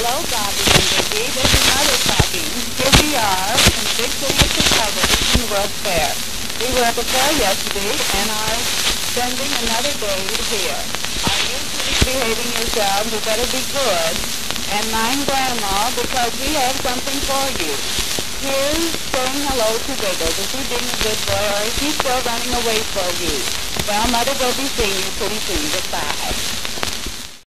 Hello, Bobby and Vicky. This another talking. Here we are in big city of Chicago visiting the World Fair. We were at the fair yesterday and are spending another day here. Are you behaving yourselves? You better be good. And mind Grandma because we have something for you. Here's saying hello to Wiggles. Is he being a good boy or is he still running away for you? Well, Mother will be seeing you pretty soon. Goodbye.